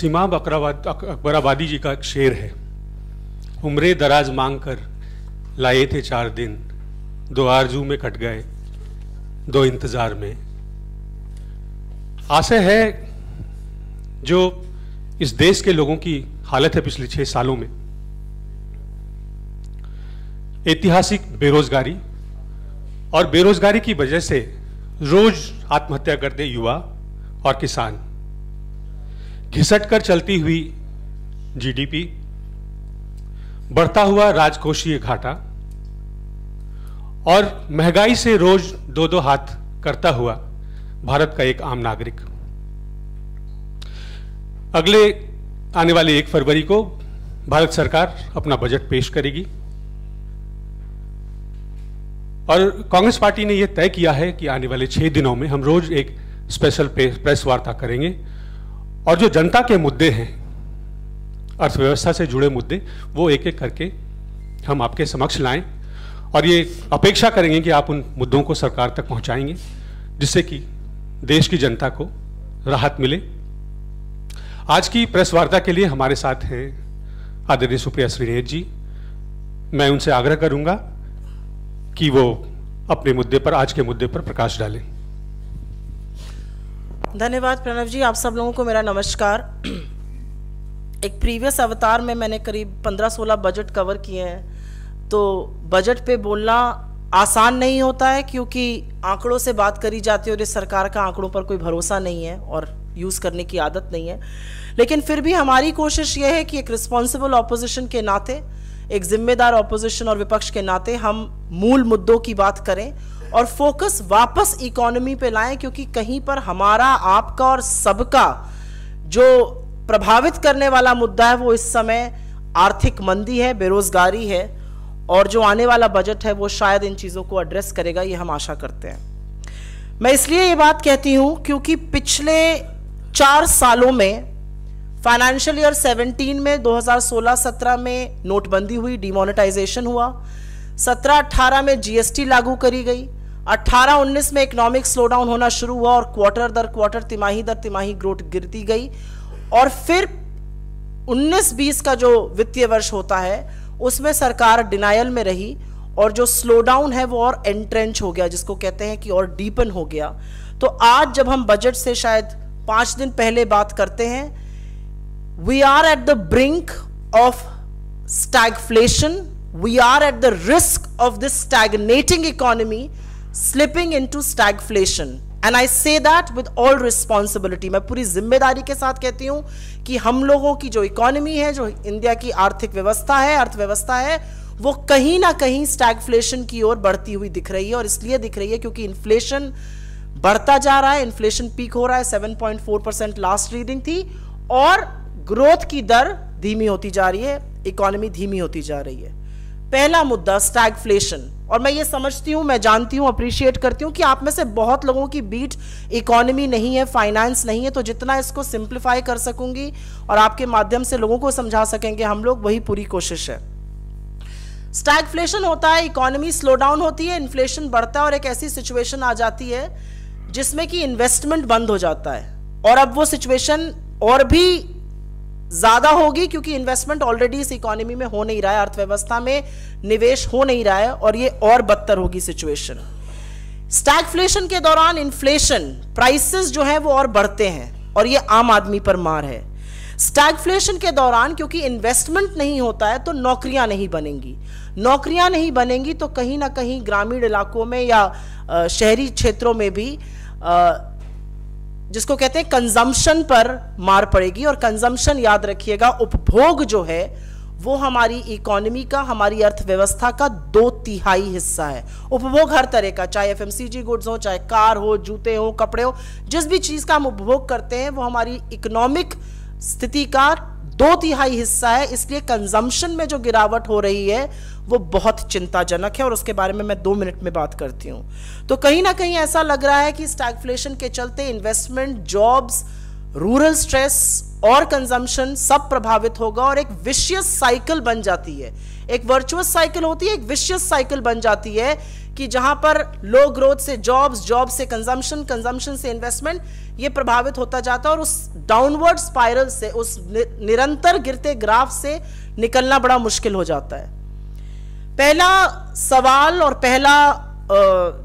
सीमा अकबराबादी जी का एक शेर है। उम्रे दराज मांग कर लाए थे चार दिन। दो आरज़ू में कट गए, दो इंतज़ार में। आशय है जो इस देश के लोगों की हालत है पिछले छह सालों में। ऐतिहासिक बेरोजगारी और बेरोजगारी की वजह से रोज आत्महत्या करते युवा और किसान। घिसट कर चलती हुई जीडीपी बढ़ता हुआ राजकोषीय घाटा और महँगाई से रोज दो दो हाथ करता हुआ भारत का एक आम नागरिक। अगले आने वाले एक फरवरी को भारत सरकार अपना बजट पेश करेगी। और कांग्रेस पार्टी ने यह तय किया है कि आने वाले छह दिनों में हम रोज एक स्पेशल प्रेस वार्ता करेंगे। और जो जनता के मुद्दे हैं, अर्थव्यवस्था से जुड़े मुद्दे, वो एक एक करके हम आपके समक्ष लाएँ। और ये अपेक्षा करेंगे कि आप उन मुद्दों को सरकार तक पहुंचाएँगे, जिससे कि देश की जनता को राहत मिले। आज की प्रेस वार्ता के लिए हमारे साथ हैं आदरणीय सुप्रिया श्रीनेत जी। मैं उनसे आग्रह करूँगा कि वो अपने मुद्दे पर, आज के मुद्दे पर प्रकाश डालें। धन्यवाद प्रणव जी, आप सब लोगों को मेरा नमस्कार। एक प्रीवियस अवतार में मैंने करीब 15-16 बजट कवर किए हैं। तो बजट पे बोलना आसान नहीं होता है, क्योंकि आंकड़ों से बात करी जाती है और इस सरकार का आंकड़ों पर कोई भरोसा नहीं है और यूज़ करने की आदत नहीं है। लेकिन फिर भी हमारी कोशिश यह है कि एक रिस्पॉन्सिबल ऑपोजिशन के नाते, एक जिम्मेदार ऑपोजिशन और विपक्ष के नाते हम मूल मुद्दों की बात करें और फोकस वापस इकोनॉमी पे लाएँ, क्योंकि कहीं पर हमारा, आपका और सबका जो प्रभावित करने वाला मुद्दा है, वो इस समय आर्थिक मंदी है, बेरोजगारी है, और जो आने वाला बजट है, वो शायद इन चीज़ों को एड्रेस करेगा, ये हम आशा करते हैं। मैं इसलिए ये बात कहती हूँ, क्योंकि पिछले चार सालों में फाइनेंशियल ईयर 17 में 2016-17 में नोटबंदी हुई डिमोनेटाइजेशन हुआ 17-18 में जीएसटी लागू करी गई 18-19 में इकोनॉमिक स्लोडाउन होना शुरू हुआ और क्वार्टर दर क्वार्टर तिमाही दर तिमाही ग्रोथ गिरती गई। और फिर 19-20 का जो वित्तीय वर्ष होता है, उसमें सरकार डिनायल में रही और जो स्लोडाउन है वो और एंट्रेंच हो गया, जिसको कहते हैं कि और डीपन हो गया। तो आज जब हम बजट से शायद पाँच दिन पहले बात करते हैं we are at the brink of stagflation we are at the risk of this stagnating economy slipping into stagflation and I say that with all responsibility मैं पूरी ज़िम्मेदारी के साथ कहती हूँ कि हम लोगों की जो इकोनॉमी है, जो इंडिया की आर्थिक व्यवस्था है, अर्थव्यवस्था है, वो कहीं ना कहीं स्टैगफ्लेशन की ओर बढ़ती हुई दिख रही है और इसलिए दिख रही है क्योंकि इन्फ्लेशन बढ़ता जा रहा है इन्फ्लेशन पीक हो रहा है 7.4 परसेंट लास्ट रीडिंग थी और ग्रोथ की दर धीमी होती जा रही है इकोनॉमी धीमी होती जा रही है। पहला मुद्दा स्टैगफ्लेशन और मैं ये समझती हूँ, मैं जानती हूँ अप्रिशिएट करती हूँ कि आप में से बहुत लोगों की बीट इकोनॉमी नहीं है फाइनेंस नहीं है तो जितना इसको सिंप्लीफाई कर सकूँगी और आपके माध्यम से लोगों को समझा सकेंगे हम लोग, वही पूरी कोशिश है। स्टैगफ्लेशन होता है इकोनॉमी स्लो डाउन होती है इन्फ्लेशन बढ़ता है और एक ऐसी सिचुएशन आ जाती है जिसमें कि इन्वेस्टमेंट बंद हो जाता है। और अब वो सिचुएशन और भी ज़्यादा होगी क्योंकि इन्वेस्टमेंट ऑलरेडी इस इकोनॉमी में हो नहीं रहा है, अर्थव्यवस्था में निवेश हो नहीं रहा है और ये और बदतर होगी सिचुएशन स्टैगफ्लेशन के दौरान इन्फ्लेशन प्राइसेस जो है वो और बढ़ते हैं और ये आम आदमी पर मार है. स्टैगफ्लेशन के दौरान क्योंकि इन्वेस्टमेंट नहीं होता है तो नौकरियाँ नहीं बनेंगी. नौकरियाँ नहीं बनेंगी तो कहीं ना कहीं ग्रामीण इलाकों में या शहरी क्षेत्रों में भी जिसको कहते हैं कंजम्पशन पर मार पड़ेगी और कंजम्पशन याद रखिएगा, उपभोग जो है, वो हमारी इकोनॉमी का, हमारी अर्थव्यवस्था का दो तिहाई हिस्सा है। उपभोग हर तरह का, चाहे एफएमसीजी गुड्स हो, चाहे कार हो, जूते हो, कपड़े हो, जिस भी चीज़ का हम उपभोग करते हैं, वो हमारी इकोनॉमिक स्थिति का दो तिहाई हिस्सा है, इसलिए कंजम्पशन में जो गिरावट हो रही है, वो बहुत चिंताजनक है और उसके बारे में मैं दो मिनट में बात करती हूँ। तो कहीं ना कहीं ऐसा लग रहा है कि स्टैगफ्लेशन के चलते इन्वेस्टमेंट जॉब्स रूरल स्ट्रेस और कंजम्पशन सब प्रभावित होगा और एक विशियस साइकिल बन जाती है। एक वर्चुअस साइकिल होती है, एक विशियस साइकिल बन जाती है कि जहाँ पर लो ग्रोथ से जॉब्स जॉब से कंजम्पशन कंजम्पशन से इन्वेस्टमेंट ये प्रभावित होता जाता है और उस डाउनवर्ड स्पाइरल से, उस निरंतर गिरते ग्राफ से निकलना बड़ा मुश्किल हो जाता है। पहला सवाल और पहला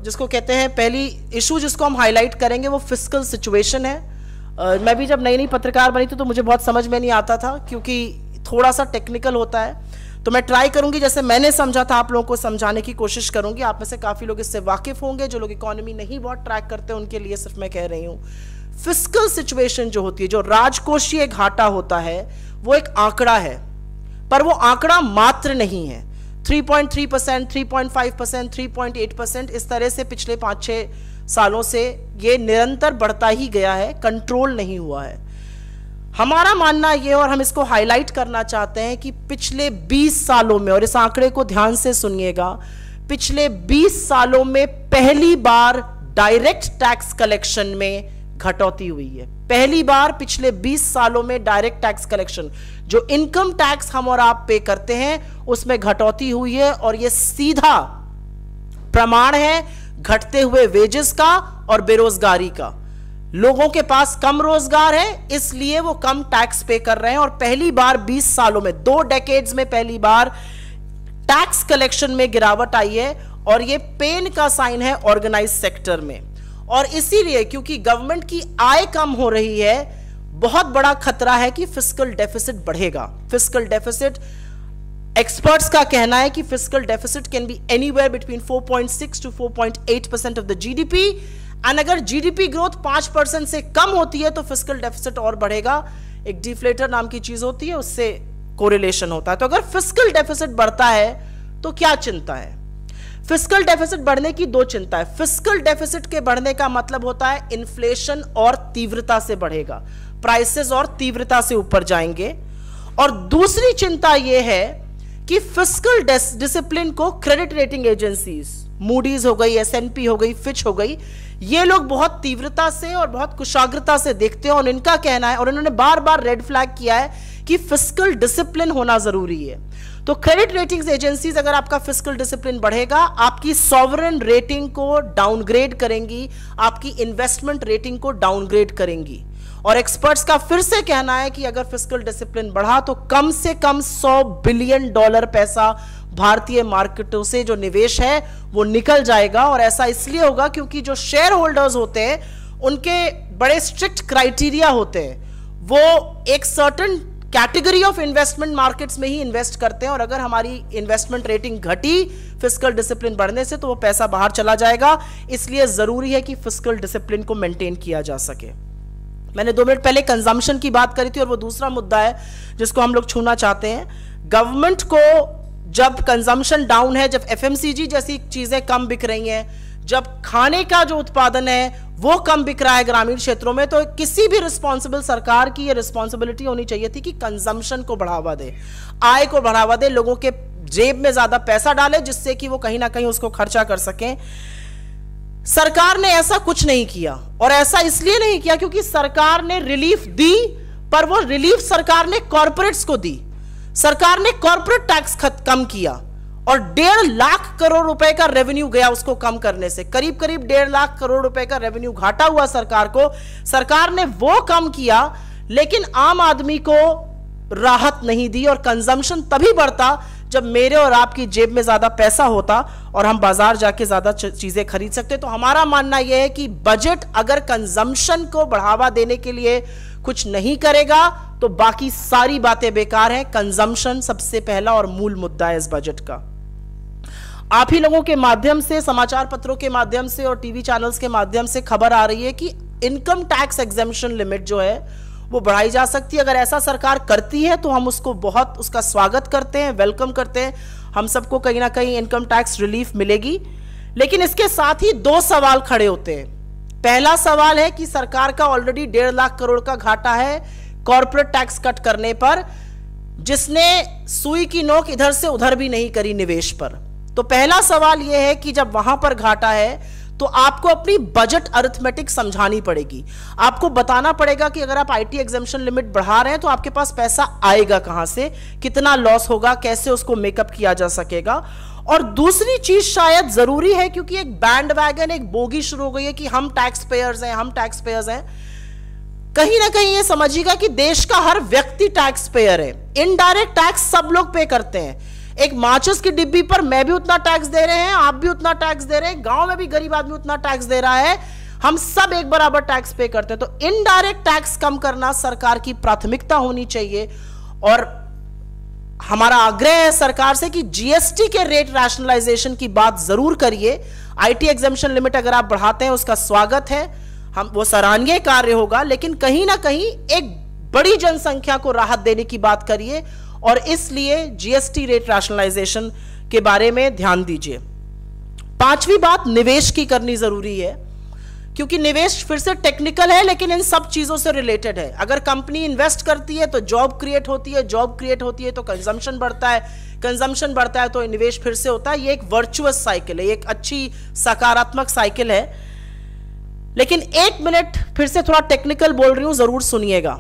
जिसको कहते हैं, पहली इशू जिसको हम हाईलाइट करेंगे वो फ़िज़िकल सिचुएशन है। मैं भी जब नई नई पत्रकार बनी थी तो मुझे बहुत समझ में नहीं आता था, क्योंकि थोड़ा सा टेक्निकल होता है। तो मैं ट्राई करूँगी, जैसे मैंने समझा था, आप लोगों को समझाने की कोशिश करूँगी। आप में से काफ़ी लोग इससे वाकिफ होंगे, जो लोग इकोनॉमी नहीं बहुत ट्रैक करते, उनके लिए सिर्फ़ मैं कह रही हूँ। फ़िज़िकल सिचुएशन जो होती है, जो राजकोषीय घाटा होता है, वो एक आंकड़ा है, पर वो आंकड़ा मात्र नहीं है। 3.3 percent three percent three percent इस तरह से पिछले पाँच छह सालों से ये निरंतर बढ़ता ही गया है कंट्रोल नहीं हुआ है। हमारा मानना ये और हम इसको हाईलाइट करना चाहते हैं कि पिछले 20 सालों में, और इस आंकड़े को ध्यान से सुनिएगा, पिछले 20 सालों में पहली बार डायरेक्ट टैक्स कलेक्शन में घटौती हुई है। पहली बार पिछले 20 सालों में डायरेक्ट टैक्स कलेक्शन जो इनकम टैक्स हम और आप पे करते हैं, उसमें घटौती हुई है और यह सीधा प्रमाण है घटते हुए वेजेस का और बेरोजगारी का। लोगों के पास कम रोज़गार है, इसलिए वो कम टैक्स पे कर रहे हैं। और पहली बार 20 सालों में, दो डेकेड्स में पहली बार टैक्स कलेक्शन में गिरावट आई है और ये पेन का साइन है ऑर्गेनाइज सेक्टर में। और इसीलिए क्योंकि गवर्नमेंट की आय कम हो रही है, बहुत बड़ा खतरा है कि फ़िज़िकल डेफिसिट बढ़ेगा। फ़िज़िकल डेफिसिट एक्सपर्ट्स का कहना है कि physical deficit can be anywhere between 4.6 to 4.8 percent of the GDP and अगर जीडीपी ग्रोथ पाँच परसेंट से कम होती है तो फ़िज़िकल डेफिसिट और बढ़ेगा। एक डिफ्लेटर नाम की चीज़ होती है, उससे कोरिलेशन होता है। तो अगर फ़िज़िकल डेफिसिट बढ़ता है तो क्या चिंता है? फ़िज़िकल डेफिसिट बढ़ने की दो चिंता है। फ़िज़िकल डेफिसिट के बढ़ने का मतलब होता है इन्फ्लेशन और तीव्रता से बढ़ेगा। प्राइसेस और तीव्रता से ऊपर जाएँगे। और दूसरी चिंता यह है कि फ़िज़िकल डिसिप्लिन को क्रेडिट रेटिंग एजेंसीज मूडीज हो गई एसएनपी हो गई फिच हो गई, ये लोग बहुत तीव्रता से और बहुत कुशाग्रता से देखते हैं और इनका कहना है और इन्होंने बार बार रेड फ्लैग किया है कि फ़िज़िकल डिसिप्लिन होना ज़रूरी है। तो क्रेडिट रेटिंग्स एजेंसीज अगर आपका फ़िज़िकल डिसिप्लिन बढ़ेगा, आपकी सॉवरन रेटिंग को डाउनग्रेड करेंगी, आपकी इन्वेस्टमेंट रेटिंग को डाउनग्रेड करेंगी। और एक्सपर्ट्स का फिर से कहना है कि अगर फ़िज़िकल डिसिप्लिन बढ़ा तो कम से कम 100 बिलियन डॉलर पैसा भारतीय मार्केटों से जो निवेश है, वो निकल जाएगा और ऐसा इसलिए होगा क्योंकि जो शेयर होल्डर्स होते हैं, उनके बड़े स्ट्रिक्ट क्राइटेरिया होते हैं। वो एक certain category of investment markets में ही इन्वेस्ट करते हैं और अगर हमारी इन्वेस्टमेंट रेटिंग घटी फ़िज़िकल डिसिप्लिन बढ़ने से तो वो पैसा बाहर चला जाएगा। इसलिए ज़रूरी है कि फ़िज़िकल डिसिप्लिन को मेंटेन किया जा सके। मैंने दो मिनट पहले कंजम्पशन की बात करी थी और वो दूसरा मुद्दा है जिसको हम लोग छूना चाहते हैं। गवर्नमेंट को जब कंजम्पशन डाउन है, जब एफएमसीजी जैसी चीज़ें कम बिक रही हैं, जब खाने का जो उत्पादन है, वो कम बिक रहा है ग्रामीण क्षेत्रों में तो किसी भी रिस्पॉन्सिबल सरकार की ये रिस्पॉन्सिबिलिटी होनी चाहिए थी कि कंजम्पशन को बढ़ावा दे, आय को बढ़ावा दे, लोगों के जेब में ज़्यादा पैसा डाले, जिससे कि वो कहीं ना कहीं उसको खर्चा कर सकें। सरकार ने ऐसा कुछ नहीं किया, और ऐसा इसलिए नहीं किया क्योंकि सरकार ने रिलीफ दी, पर वो रिलीफ सरकार ने कॉरपोरेट्स को दी। सरकार ने कॉरपोरेट टैक्स कम किया और डेढ़ लाख करोड़ रुपए का रेवेन्यू गया उसको कम करने से। करीब करीब डेढ़ लाख करोड़ रुपए का रेवेन्यू घाटा हुआ सरकार को। सरकार ने वो कम किया, लेकिन आम आदमी को राहत नहीं दी और कंजम्पशन तभी बढ़ता जब मेरे और आपकी जेब में ज़्यादा पैसा होता और हम बाज़ार जाके ज़्यादा चीज़ें खरीद सकते तो हमारा मानना यह है कि बजट अगर कंजम्पशन को बढ़ावा देने के लिए कुछ नहीं करेगा तो बाकी सारी बातें बेकार हैं। कंजम्पशन सबसे पहला और मूल मुद्दा है इस बजट का। आप ही लोगों के माध्यम से, समाचार पत्रों के माध्यम से और टीवी चैनल्स के माध्यम से खबर आ रही है कि इनकम टैक्स एग्जेम्पन लिमिट जो है वो बढ़ाई जा सकती है। अगर ऐसा सरकार करती है तो हम उसको बहुत, उसका स्वागत करते हैं वेलकम करते हैं। हम सबको कहीं ना कहीं इनकम टैक्स रिलीफ मिलेगी। लेकिन इसके साथ ही दो सवाल खड़े होते हैं। पहला सवाल है कि सरकार का ऑलरेडी डेढ़ लाख करोड़ का घाटा है कॉरपोरेट टैक्स कट करने पर, जिसने सुई की नोक इधर से उधर भी नहीं करी निवेश पर। तो पहला सवाल यह है कि जब वहाँ पर घाटा है तो आपको अपनी बजट अरिथमेटिक समझानी पड़ेगी। आपको बताना पड़ेगा कि अगर आप आईटी एग्जामेशन लिमिट बढ़ा रहे हैं तो आपके पास पैसा आएगा कहाँ से, कितना लॉस होगा, कैसे उसको मेकअप किया जा सकेगा। और दूसरी चीज़ शायद ज़रूरी है, क्योंकि एक बैंड वैगन एक बोगी शुरू हो गई है कि हम टैक्स पेयर्स हैं, हम टैक्स पेयर्स हैं। कहीं ना कहीं ये समझिएगा कि देश का हर व्यक्ति टैक्स पेयर है। इनडायरेक्ट टैक्स सब लोग पे करते हैं। एक माचिस की डिब्बी पर मैं भी उतना टैक्स दे रहे हैं, आप भी उतना टैक्स दे रहे हैं, गाँव में भी गरीब आदमी उतना टैक्स दे रहा है, हम सब एक बराबर टैक्स पे करते हैं। तो इनडायरेक्ट टैक्स कम करना सरकार की प्राथमिकता होनी चाहिए और हमारा आग्रह है सरकार से कि जीएसटी के रेट रैशनलाइजेशन की बात ज़रूर करिए। आईटी एग्जामेशन लिमिट अगर आप बढ़ाते हैं, उसका स्वागत है। हम, वो सराहनीय कार्य होगा, लेकिन कहीं ना कहीं एक बड़ी जनसंख्या को राहत देने की बात करिए। और इसलिए जीएसटी रेट रैशनलाइजेशन के बारे में ध्यान दीजिए। पांचवी बात निवेश की करनी ज़रूरी है, क्योंकि निवेश फिर से टेक्निकल है, लेकिन इन सब चीज़ों से रिलेटेड है। अगर कंपनी इन्वेस्ट करती है तो जॉब क्रिएट होती है जॉब क्रिएट होती है तो कंजम्पशन बढ़ता है कंजम्पशन बढ़ता है तो निवेश फिर से होता है। ये एक वर्चुअस साइकिल है एक अच्छी सकारात्मक साइकिल है। लेकिन एक मिनट फिर से थोड़ा टेक्निकल बोल रही हूँ, ज़रूर सुनिएगा।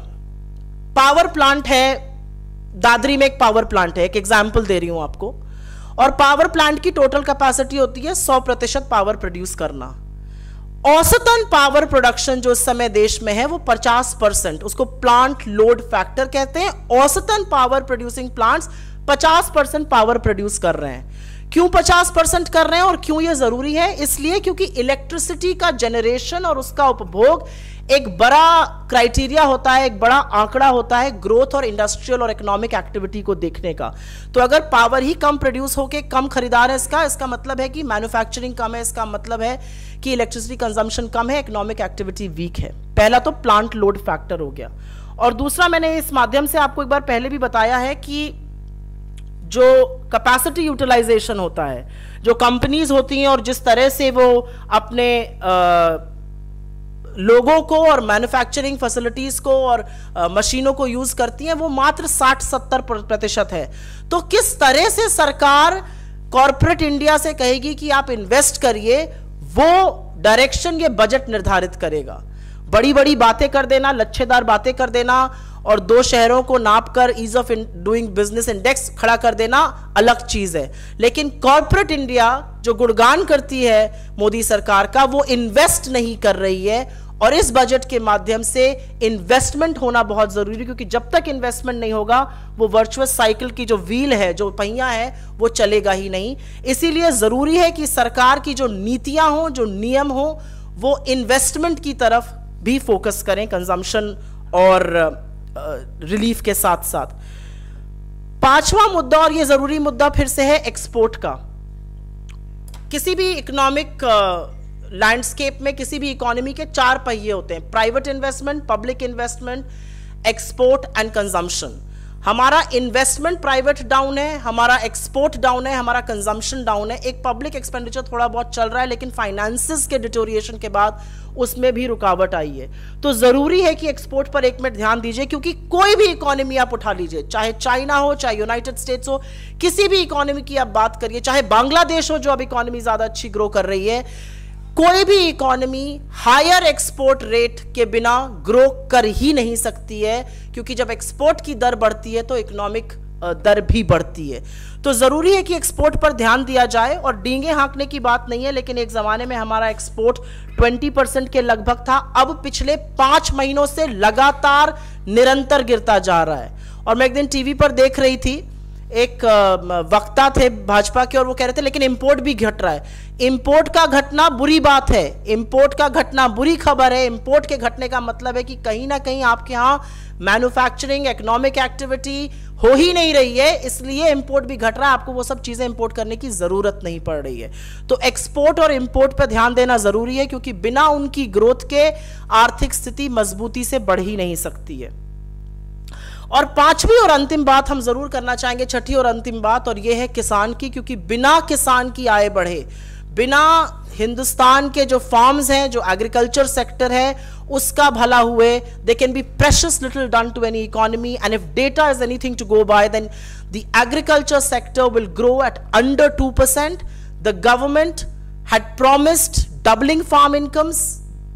पावर प्लांट है दादरी में एक पावर प्लांट है, एक एग्ज़ाम्पल दे रही हूँ आपको। और पावर प्लांट की टोटल कैपेसिटी होती है 100 प्रतिशत पावर प्रोड्यूस करना। औसतन पावर प्रोडक्शन जो इस समय देश में है, वो 50 परसेंट उसको प्लांट लोड फैक्टर कहते हैं। औसतन power producing plants 50 percent power produce कर रहे हैं। क्यों 50 परसेंट कर रहे हैं और क्यों ये ज़रूरी है? इसलिए क्योंकि इलेक्ट्रिसिटी का जनरेशन और उसका उपभोग एक बड़ा क्राइटेरिया होता है एक बड़ा आंकड़ा होता है ग्रोथ और इंडस्ट्रियल और इकोनॉमिक एक्टिविटी को देखने का। तो अगर पावर ही कम प्रोड्यूस होके कम खरीदार है इसका इसका मतलब है कि मैन्युफैक्चरिंग कम है इसका मतलब है कि इलेक्ट्रिसिटी कंजम्पशन कम है इकोनॉमिक एक्टिविटी वीक है। पहला तो प्लांट लोड फैक्टर हो गया। और दूसरा मैंने इस माध्यम से आपको एक बार पहले भी बताया है कि जो कैपेसिटी यूटिलाइजेशन होता है जो कंपनीज़ होती हैं और जिस तरह से वो अपने आ, लोगों को और मैन्युफैक्चरिंग फैसिलिटीज़ को और मशीनों को यूज़ करती हैं, वो मात्र 60-70 प्रतिशत है। तो किस तरह से सरकार कॉरपोरेट इंडिया से कहेगी कि आप इन्वेस्ट करिए, वो डायरेक्शन ये बजट निर्धारित करेगा। बड़ी बड़ी बातें कर देना, लच्छेदार बातें कर देना और दो शहरों को नाप कर ease of doing business index खड़ा कर देना अलग चीज़ है। लेकिन कॉरपोरेट इंडिया जो गुणगान करती है मोदी सरकार का, वो इन्वेस्ट नहीं कर रही है और इस बजट के माध्यम से इन्वेस्टमेंट होना बहुत ज़रूरी क्योंकि जब तक इन्वेस्टमेंट नहीं होगा, वो वर्चुअस साइकिल की जो व्हील है, जो पहिया है, वो चलेगा ही नहीं। इसीलिए ज़रूरी है कि सरकार की जो नीतियाँ हो, जो नियम हो, वो इन्वेस्टमेंट की तरफ़ भी फोकस करें कंजम्पशन और रिलीफ के साथ साथ पांचवा मुद्दा, और ये ज़रूरी मुद्दा फिर से है एक्सपोर्ट का। किसी भी इकोनॉमिक लैंडस्केप में किसी भी इकोनॉमी के चार पहिए होते हैं private investment public investment export and consumption हमारा इन्वेस्टमेंट प्राइवेट डाउन है, हमारा एक्सपोर्ट डाउन है, हमारा कंजम्पशन डाउन है। एक पब्लिक एक्सपेंडिचर थोड़ा बहुत चल रहा है, लेकिन फाइनेंसिस के डिटोरिएशन के बाद उसमें भी रुकावट आई है। तो ज़रूरी है कि एक्सपोर्ट पर एक मिनट ध्यान दीजिए, क्योंकि कोई भी इकोनॉमी आप उठा लीजिए, चाहे चाइना हो, चाहे यूनाइटेड स्टेट्स हो, किसी भी इकोनॉमी की आप बात करिए, चाहे बांग्लादेश हो, जो अब इकोनॉमी ज़्यादा अच्छी ग्रो कर रही है कोई भी इकोनॉमी हायर एक्सपोर्ट रेट के बिना ग्रो कर ही नहीं सकती है, क्योंकि जब एक्सपोर्ट की दर बढ़ती है तो इकोनॉमिक दर भी बढ़ती है। तो ज़रूरी है कि एक्सपोर्ट पर ध्यान दिया जाए, और डींगे हाँकने की बात नहीं है, लेकिन एक जमाने में हमारा एक्सपोर्ट 20 परसेंट के लगभग था, अब पिछले पाँच महीनों से लगातार निरंतर गिरता जा रहा है। और मैं एक दिन टीवी पर देख रही थी एक वक्ता थे भाजपा के और वो कह रहे थे, लेकिन इंपोर्ट भी घट रहा है। इंपोर्ट का घटना बुरी बात है। इंपोर्ट का घटना बुरी खबर है। इंपोर्ट के घटने का मतलब है कि कहीं ना कहीं आपके यहाँ मैन्युफैक्चरिंग इकोनॉमिक एक्टिविटी हो ही नहीं रही है, इसलिए इंपोर्ट भी घट रहा है। आपको वो सब चीज़ें इंपोर्ट करने की ज़रूरत नहीं पड़ रही है। तो एक्सपोर्ट और इंपोर्ट पर ध्यान देना ज़रूरी है, क्योंकि बिना उनकी ग्रोथ के आर्थिक स्थिति मजबूती से बढ़ ही नहीं सकती है। और पांचवी और अंतिम बात हम ज़रूर करना चाहेंगे, छठी और अंतिम बात, और यह है किसान की, क्योंकि बिना किसान की आय बढ़े, बिना हिंदुस्तान के जो फार्म्स हैं, जो एग्रीकल्चर सेक्टर है, उसका भला हुए they can be precious little done to any economy and if data is anything to go by then the agriculture sector will grow at under two percent the government had promised doubling farm incomes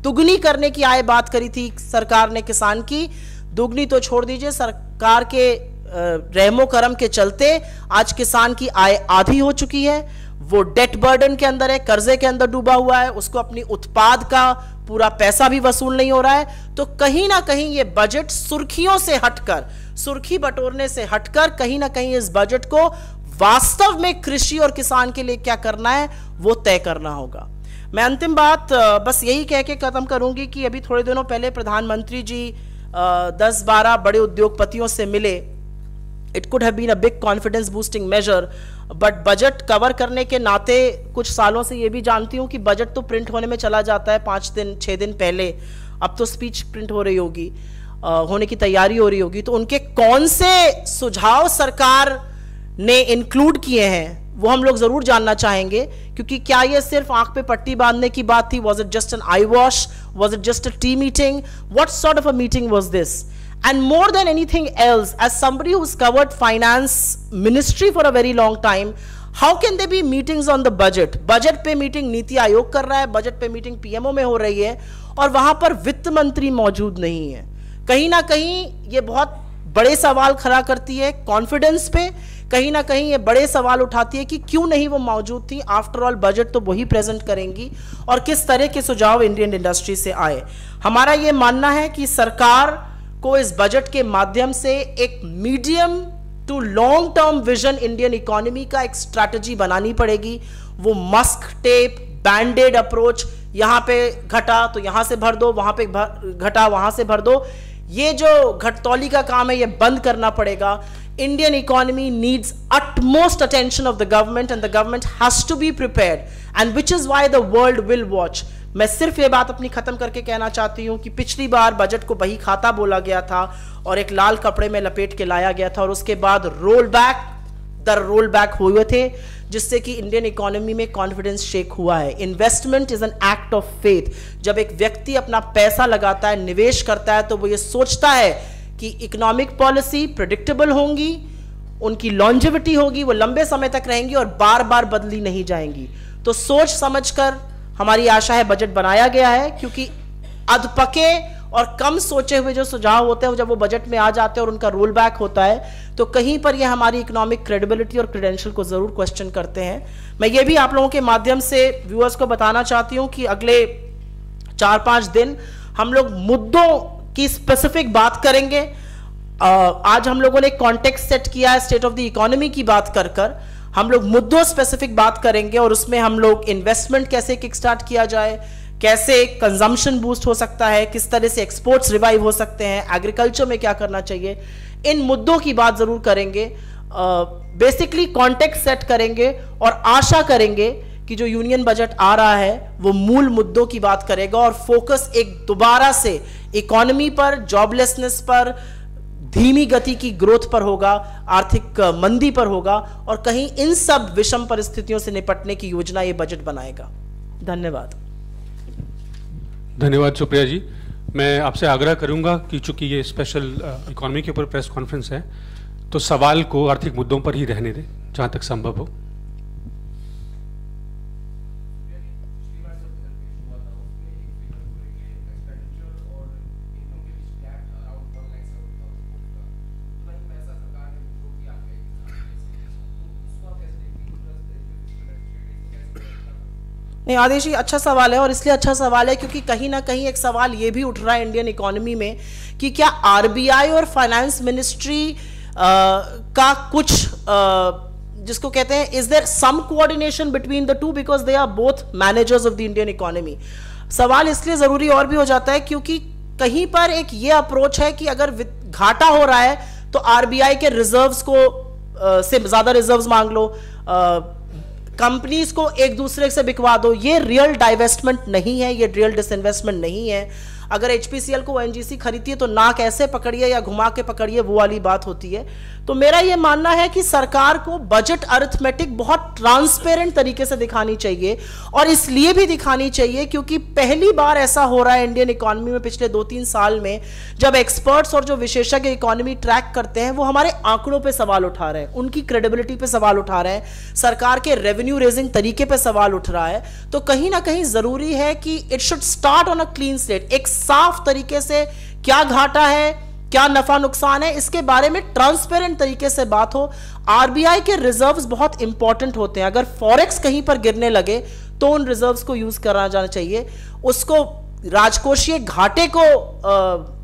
दुगनी करने की आय बात करी थी सरकार ने किसान की दुगनी तो छोड़ दीजिए, सरकार के रहमो करम के चलते आज किसान की आय आधी हो चुकी है। वो डेट बर्डन के अंदर है, कर्जे के अंदर डूबा हुआ है, उसको अपनी उत्पाद का पूरा पैसा भी वसूल नहीं हो रहा है। तो कहीं ना कहीं ये बजट सुर्खियों से हटकर, सुर्खी बटोरने से हटकर कहीं ना कहीं इस बजट को वास्तव में कृषि और किसान के लिए क्या करना है, वो तय करना होगा। मैं अंतिम बात बस यही कह के खत्म करूँगी कि अभी थोड़े दिनों पहले प्रधानमंत्री जी दस बारह बड़े उद्योगपतियों से मिले। It could have been a big confidence boosting major but budget cover करने के नाते कुछ सालों से ये भी जानती हूँ कि बजट तो प्रिंट होने में चला जाता है पाँच दिन छः दिन पहले। अब तो स्पीच प्रिंट हो रही होगी होने की तैयारी हो रही होगी। तो उनके कौन से सुझाव सरकार ने इंक्लूड किए हैं? वो हम लोग ज़रूर जानना चाहेंगे, क्योंकि क्या ये सिर्फ़ आँख पे पट्टी बांधने की बात थी? Was it just an eye wash was it just a tea meeting what sort of a meeting was this and more than anything else, as somebody who's covered finance ministry for a very long time, how can there be meetings on the budget? Budget पे meeting नीति आयोग कर रहा है budget पे meeting PMO में हो रही है, और वहाँ पर वित्त मंत्री मौजूद नहीं है। कहीं ना कहीं ये बहुत बड़े सवाल खड़ा करती है कॉन्फिडेंस पे कहीं ना कहीं ये बड़े सवाल उठाती है कि क्यों नहीं वो मौजूद थी? आफ्टर ऑल बजट तो वही प्रेजेंट करेंगी। और किस तरह के सुझाव इंडियन इंडस्ट्री से आए? हमारा ये मानना है कि सरकार को इस बजट के माध्यम से एक medium to long term vision Indian economy का एक स्ट्रैटेजी बनानी पड़ेगी। वो मस्क टेप बैंडेड अप्रोच यहाँ पे घटा तो यहाँ से भर दो, वहाँ पे घटा, वहाँ से भर दो। ये जो घटतौली का काम है, ये बंद करना पड़ेगा। Indian economy needs utmost attention of the government and the government has to be prepare and which is why the world will watch मैं सिर्फ़ ये बात अपनी खत्म करके कहना चाहती हूँ कि पिछली बार बजट को बही खाता बोला गया था और एक लाल कपड़े में लपेट के लाया गया था और उसके बाद रोल बैक दर रोल बैक हुए थे, जिससे कि इंडियन इकोनॉमी में कॉन्फिडेंस शेक हुआ है। Investment is an act of faith जब एक व्यक्ति अपना पैसा लगाता है, निवेश करता है तो वो ये सोचता है कि इकोनॉमिक पॉलिसी प्रिडिक्टेबल होंगी, उनकी लॉन्जिविटी होगी, वो लंबे समय तक रहेंगी और बार बार बदली नहीं जाएँगी। तो सोच समझकर हमारी आशा है बजट बनाया गया है, क्योंकि अधपके और कम सोचे हुए जो सुझाव होते हैं जब वो बजट में आ जाते हैं और उनका रोल बैक होता है तो कहीं पर ये हमारी इकोनॉमिक क्रेडिबिलिटी और क्रेडेंशियल को ज़रूर क्वेश्चन करते हैं। मैं ये भी आप लोगों के माध्यम से व्यूअर्स को बताना चाहती हूँ कि अगले चार पाँच दिन हम लोग मुद्दों की स्पेसिफिक बात करेंगे। आज हम लोगों ने कॉन्टेक्ट सेट किया है स्टेट ऑफ़ द इकोनॉमी की बात कर कर। हम लोग मुद्दों स्पेसिफिक बात करेंगे और उसमें हम लोग इन्वेस्टमेंट कैसे किक स्टार्ट किया जाए कैसे कंजम्पशन बूस्ट हो सकता है, किस तरह से एक्सपोर्ट्स रिवाइव हो सकते हैं एग्रीकल्चर में क्या करना चाहिए, इन मुद्दों की बात ज़रूर करेंगे बेसिकली कॉन्टेक्ट सेट करेंगे और आशा करेंगे कि जो यूनियन बजट आ रहा है, वो मूल मुद्दों की बात करेगा और फोकस एक दोबारा से इकोनॉमी पर जॉबलेसनेस पर, धीमी गति की ग्रोथ पर होगा, आर्थिक मंदी पर होगा और कहीं इन सब विषम परिस्थितियों से निपटने की योजना ये बजट बनाएगा। धन्यवाद। धन्यवाद सुप्रिया जी। मैं आपसे आग्रह करूँगा कि चूँकि ये स्पेशल इकोनॉमी के ऊपर प्रेस कॉन्फ्रेंस है तो सवाल को आर्थिक मुद्दों पर ही रहने दें, जहाँ तक संभव हो। नहीं आदेश जी अच्छा सवाल है और इसलिए अच्छा सवाल है क्योंकि कहीं ना कहीं एक सवाल ये भी उठ रहा है इंडियन इकोनॉमी में कि क्या आरबीआई और फाइनेंस मिनिस्ट्री का कुछ आ, जिसको कहते हैं is there some coordination between the two because they are both managers of the Indian economy सवाल इसलिए ज़रूरी और भी हो जाता है क्योंकि कहीं पर एक ये अप्रोच है कि अगर घाटा हो रहा है तो आरबीआई के रिजर्व्स को आ, से ज़्यादा रिजर्व्स मांग लो आ, कंपनीज़ को एक दूसरे से बिकवा दो। ये रियल डाइवेस्टमेंट नहीं है, ये रियल डिसइन्वेस्टमेंट नहीं है। अगर एच को एनजीसी खरीदती है तो नाक ऐसे पकड़िए या घुमा के पकड़िए, वो वाली बात होती है। तो मेरा ये मानना है कि सरकार को बजट अर्थमेटिक बहुत ट्रांसपेरेंट तरीके से दिखानी चाहिए और इसलिए भी दिखानी चाहिए क्योंकि पहली बार ऐसा हो रहा है इंडियन इकोनॉमी में पिछले दो तीन साल में, जब एक्सपर्ट्स और जो विशेषज्ञ इकोनॉमी ट्रैक करते हैं, वो हमारे आंकड़ों पर सवाल उठा रहे हैं, उनकी क्रेडिबिलिटी पे सवाल उठा रहे हैं, सरकार के रेवेन्यू रेजिंग तरीके पर सवाल उठ रहा है। तो कहीं ना कहीं ज़रूरी है कि it should start on a clean slate एक साफ़ तरीके से क्या घाटा है क्या नफा नुकसान है इसके बारे में ट्रांसपेरेंट तरीके से बात हो। आरबीआई के रिजर्व्स बहुत इंपॉर्टेंट होते हैं। अगर फॉरेक्स कहीं पर गिरने लगे तो उन रिजर्व्स को यूज़ करना जाना चाहिए। उसको राजकोषीय घाटे को, आ,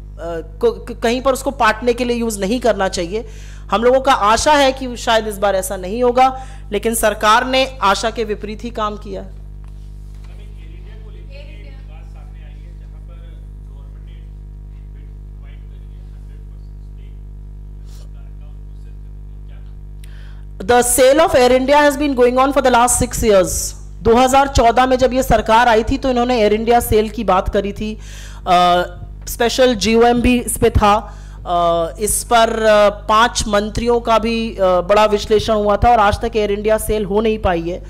कहीं पर उसको पाटने के लिए यूज़ नहीं करना चाहिए। हम लोगों का आशा है कि शायद इस बार ऐसा नहीं होगा लेकिन सरकार ने आशा के विपरीत ही काम किया। है the sale of Air India has been going on for the last six years 2014 में जब ये सरकार आई थी तो इन्होंने एयर इंडिया सेल की बात करी थी। स्पेशल जीओएम भी इस पे था। uh, इस पर uh, पाँच मंत्रियों का भी uh, बड़ा विश्लेषण हुआ था और आज तक एयर इंडिया सेल हो नहीं पाई है।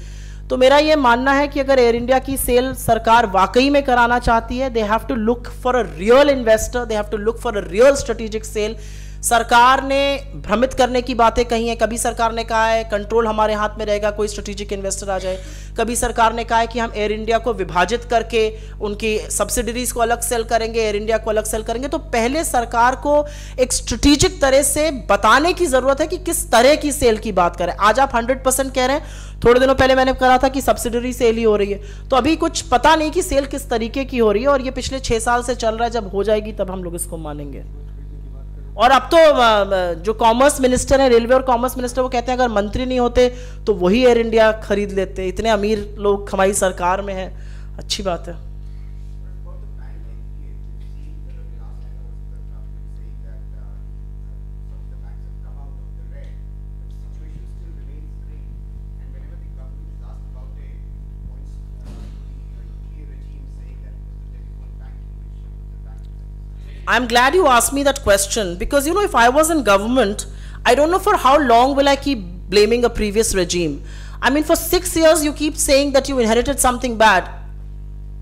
तो मेरा ये मानना है कि अगर एयर इंडिया की सेल सरकार वाकई में कराना चाहती है they have to look for a real investor they have to look for a real strategic sale सरकार ने भ्रमित करने की बातें कही हैं। कभी सरकार ने कहा है कंट्रोल हमारे हाथ में रहेगा, कोई स्ट्रेटेजिक इन्वेस्टर आ जाए। कभी सरकार ने कहा है कि हम एयर इंडिया को विभाजित करके उनकी सब्सिडरीज को अलग सेल करेंगे एयर इंडिया को अलग सेल करेंगे। तो पहले सरकार को एक स्ट्रेटेजिक तरह से बताने की ज़रूरत है कि किस तरह की सेल की बात करें। आज आप हंड्रेड कह रहे हैं। थोड़े दिनों पहले मैंने कहा था कि सब्सिडरी सेल ही हो रही है। तो अभी कुछ पता नहीं कि सेल किस तरीके की हो रही है और ये पिछले छह साल से चल रहा है। जब हो जाएगी तब हम लोग इसको मानेंगे। और अब तो जो कॉमर्स मिनिस्टर है रेलवे और कॉमर्स मिनिस्टर वो कहते हैं, अगर मंत्री नहीं होते तो वही एयर इंडिया खरीद लेते। इतने अमीर लोग, हमारी सरकार में है। अच्छी बात है। I'm glad you asked me that question because you know if I was in government, I don't know for how long will I keep blaming a previous regime. I mean for 6 years you keep saying that you inherited something bad.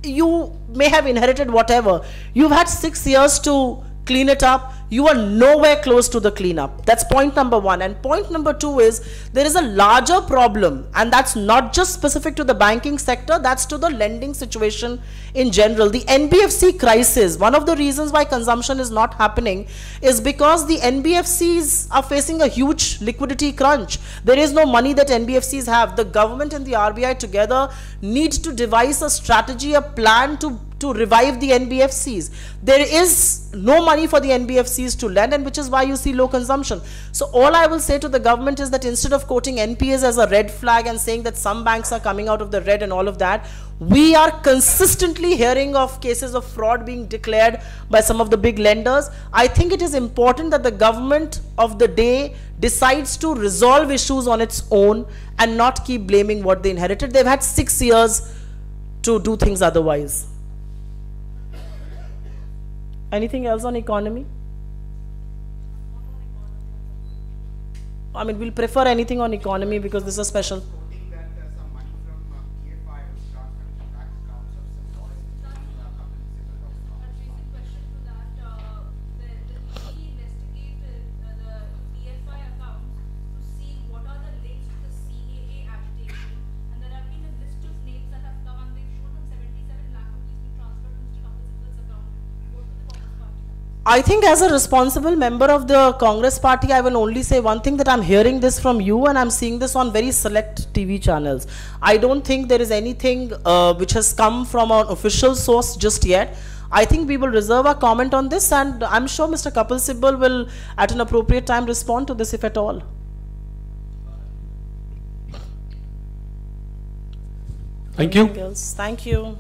You may have inherited whatever. You've had 6 years to clean it up you are nowhere close to the cleanup. That's point number one. And point number two is there is a larger problem, and that's not just specific to the banking sector, that's to the lending situation in general. The NBFC crisis, one of the reasons why consumption is not happening is because the NBFCs are facing a huge liquidity crunch. There is no money that NBFCs have. The government and the RBI together need to devise a strategy, a plan to to revive the NBFCs. There is no money for the NBFCs to lend and which is why you see low consumption. So all I will say to the government is that instead of quoting NPAs as a red flag and saying that some banks are coming out of the red and all of that, we are consistently hearing of cases of fraud being declared by some of the big lenders. I think it is important that the government of the day decides to resolve issues on its own and not keep blaming what they inherited. They've had six years to do things otherwise. Anything else on economy? I mean, we'll prefer anything on economy because this is a special. I think as a responsible member of the Congress party, I will only say one thing that I'm hearing this from you and I'm seeing this on very select TV channels. I don't think there is anything uh, which has come from an official source just yet. I think we will reserve a comment on this and I'm sure Mr. Kapil Sibal will at an appropriate time respond to this if at all. Thank you. Thank you.